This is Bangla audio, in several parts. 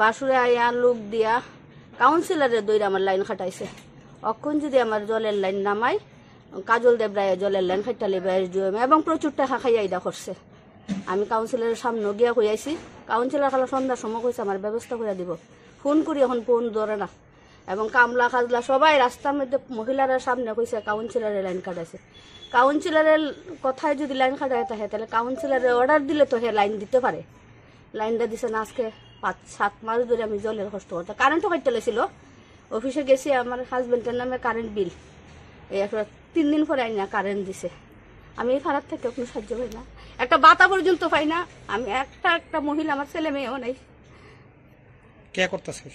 বাসুরে আইয়া লোক দিয়া কাউন্সিলরের দইরা আমার লাইন খাটাইছে। অক্ষণ যদি আমার জলের লাইন নামাই, কাজল দেবরায় জলের লাইন খাটালে খাইটালি এসডিএম এবং প্রচুর টাকা খাইয়া ইদা করছে। আমি কাউন্সিলরের সামনে গিয়া কইয়াছি কাউন্সিলর খালা, সন্ধ্যার সময় কইছে আমার ব্যবস্থা করে দিব। ফোন করি, এখন ফোন ধরে না। এবং কামলা খাজলা সবাই রাস্তার মধ্যে মহিলারা সামনে কইছে কাউন্সিলরের লাইন কাটাইছে কাউন্সিলরের কথায় যদি লাইন কাটাই থাকে তাহলে কাউন্সিলরের অর্ডার দিলে তো হে লাইন দিতে পারে। লাইনটা দিছে না আজকে। পাঁচ সাত মাস ধরে আমি জলের কষ্ট করতে কারেন্টও কাটতে লেছিল। অফিসে গেছি আমার হাজবেন্ডের নামে কারেন্ট বিল এই একটা তিন দিন পরে আইনা কারেন্ট দিছে। আমি এই ফারার থেকে কোনো সাহায্য পাই না। একটা বাতা পর্যন্ত পাই না। আমি একটা একটা মহিলা আমার ছেলে মেয়েও নেই। কে করতেছে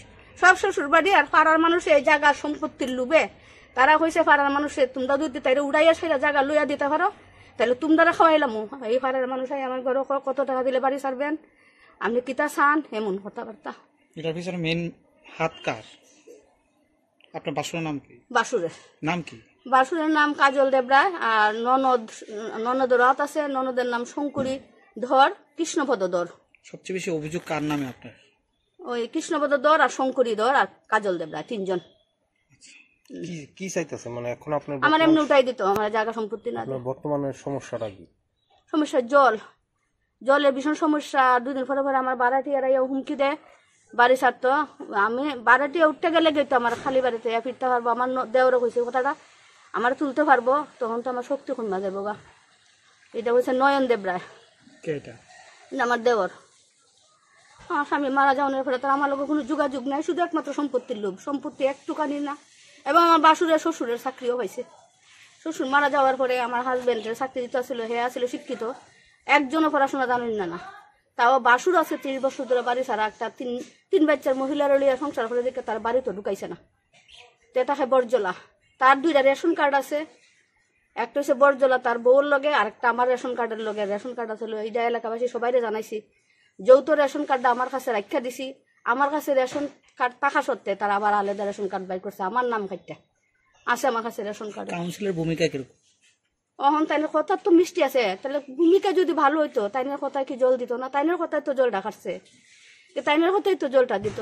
সব শ্বশুর বাড়ি আর পাড়ার মানুষ এই জায়গার সম্পত্তির লুবে তারা কইছে পাড়ার মানুষে তোমরা যদি তাইরে উড়াইয়া সেরা জায়গা লইয়া দিতে পারো। তাহলে তোমরা খাওয়াইলাম। এই পাড়ার মানুষ আই আমার ঘরে কত টাকা দিলে বাড়ি ছাড়বেন? আপনি কিতা চান এমন কথাবার্তা এটার পিছনে মেন হাত কার আপনার বাসুর নাম কি? বাসুরের নাম কি? বাসুরের নাম কাজল দেবরায় আর ননদ ননদ রাত আছে ননদের নাম শঙ্কুরি ধর কৃষ্ণপদ ধর সবচেয়ে বেশি অভিযোগ কার নামে আপনার ওই কৃষ্ণপদ ধর আর শঙ্করী ধর আর কাজল দেবরায় তিনজন। কি কি চাইতেছে? মানে এখন আপনার আমার এমনি উঠাই দিত আমার জায়গা সম্পত্তি না বর্তমানে সমস্যাটা কি? সমস্যা জল। জলের ভীষণ সমস্যা। দুদিন পরে পরে আমার বারাটিয়ারা ইয়া হুমকি দেয়। বাড়ি ছাড়তো আমি বারাটিয়া উঠতে গেলে গেতো আমার খালি বাড়িতে ফিরতে পারব আমার দেওরে কইছে কথাটা। আমার তুলতে পারব তখন তো আমার শক্তি কমা যাব গা। এটা হচ্ছে নয়ন দেবরায় আমার দেওর। আমার স্বামী মারা যাওয়ার পরে তার আমার লোকের কোনো যোগাযোগ নাই শুধু একমাত্র সম্পত্তির লোভ। সম্পত্তি একটুখানি না। এবং আমার বাসুরের শ্বশুরের চাকরিও হয়েছে শ্বশুর মারা যাওয়ার পরে আমার হাজবেন্ডের চাকরি দিতে ছিল হে আসলে শিক্ষিত। একজনও পড়াশোনা জানেন না না। তাও বাসুর আছে ত্রিশ বছর ধরে বাড়ি ছাড়া একটা তিন তিন বাচ্চার মহিলার লিয়া সংসার করে দেখে তার বাড়ি তো ঢুকাইছে না। তে তাকে বরজলা। তার দুইটা রেশন কার্ড আছে। একটা হচ্ছে বরজলা, তার বউর লগে, আর একটা আমার রেশন কার্ডের লগে। রেশন কার্ড আছে এইটা এলাকাবাসী সবাই জানাইছি, যৌথ রেশন কার্ডটা আমার কাছে রাখা দিছি। আমার কাছে রেশন কার্ড থাকা সত্ত্বে তারা আবার আলাদা রেশন কার্ড বাই করছে। আমার নাম খাইটা। আছে আমার কাছে রেশন কার্ড। কাউন্সিলের ভূমিকা কীরকম? অহন তাইনের কথা তো মিষ্টি আছে। তাহলে ভূমিকা যদি ভালো হইতো, তাইনের কথায় কি জল দিত না? তাইনের কথায় তো জল ডাকাচ্ছে তাইনের কথাই তো জলটা দিত।